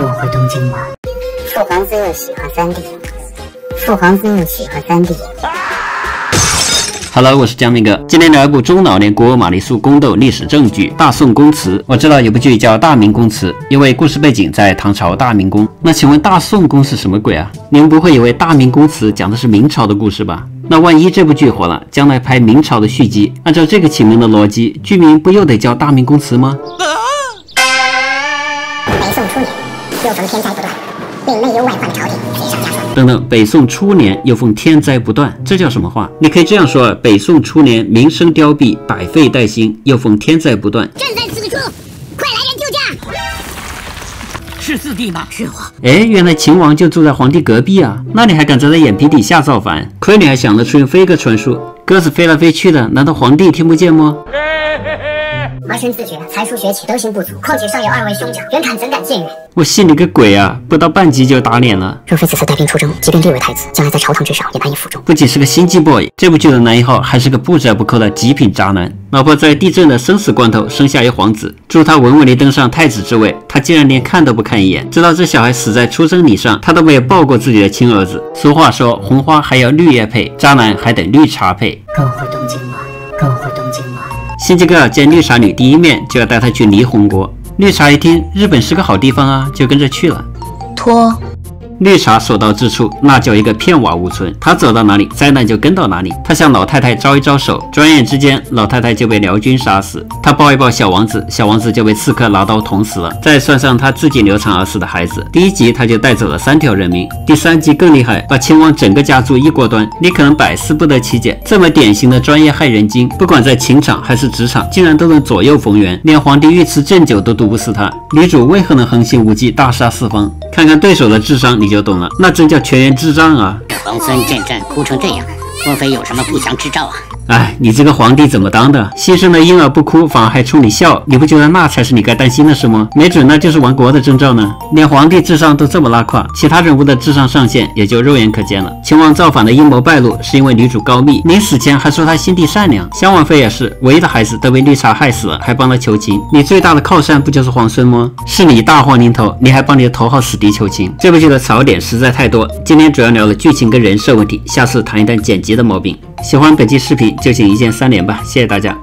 跟我回东京吧。父皇子又喜欢三弟，父皇子又喜欢三弟。Hello，我是江明哥。今天聊一部中老年古偶玛丽苏宫斗历史正剧《大宋宫词》。我知道有部剧叫《大明宫词》，因为故事背景在唐朝大明宫。那请问大宋宫是什么鬼啊？你们不会以为《大明宫词》讲的是明朝的故事吧？那万一这部剧火了，将来拍明朝的续集，按照这个起名的逻辑，剧名不又得叫《大明宫词》吗？北又逢天灾不断，令内忧外患的朝廷雪上加霜。等等，北宋初年又逢天灾不断，这叫什么话？你可以这样说：北宋初年民生凋敝，百废待兴，又逢天灾不断。正在此处，快来人救驾！是四弟吗？是我。哎，原来秦王就住在皇帝隔壁啊！那你还敢站在眼皮底下造反？亏你还想得出用飞鸽传书，鸽子飞来飞去的，难道皇帝听不见吗？麻生自觉才疏学浅，德行不足，况且尚有二位兄长，袁侃怎敢见远？我信你个鬼啊！不到半集就打脸了。若非此次带兵出征，即便立为太子，将来在朝堂之上也难以服众。不仅是个心机 boy，这部剧的男一号还是个不折不扣的极品渣男。老婆在地震的生死关头生下一皇子，祝他稳稳地登上太子之位，他竟然连看都不看一眼。直到这小孩死在出生礼上，他都没有抱过自己的亲儿子。俗话说，红花还要绿叶配，渣男还得绿茶配。跟我回东京吧。跟我回东京吧。星期哥见绿茶女第一面，就要带她去霓虹国。绿茶一听日本是个好地方啊，就跟着去了。托。绿茶所到之处，那叫一个片瓦无存。他走到哪里，灾难就跟到哪里。他向老太太招一招手，转眼之间，老太太就被辽军杀死。他抱一抱小王子，小王子就被刺客拿刀捅死了。再算上他自己流产而死的孩子，第一集他就带走了三条人命。第三集更厉害，把秦王整个家族一锅端。你可能百思不得其解，这么典型的专业害人精，不管在情场还是职场，竟然都能左右逢源，连皇帝御赐鸩酒都毒不死他。女主为何能横行无忌，大杀四方？看看对手的智商，你就懂了，那真叫全员智障啊！皇孙阵阵哭成这样，莫非有什么不祥之兆啊？哎，你这个皇帝怎么当的？新生的婴儿不哭，反而还冲你笑，你不觉得那才是你该担心的事吗？没准那就是亡国的征兆呢。连皇帝智商都这么拉胯，其他人物的智商上限也就肉眼可见了。秦王造反的阴谋败露，是因为女主高密临死前还说她心地善良。襄王妃也是，唯一的孩子都被绿茶害死了，还帮他求情。你最大的靠山不就是皇孙吗？是你大祸临头，你还帮你的头号死敌求情。这部剧的槽点实在太多，今天主要聊了剧情跟人设问题，下次谈一谈剪辑的毛病。喜欢本期视频就请一键三连吧，谢谢大家。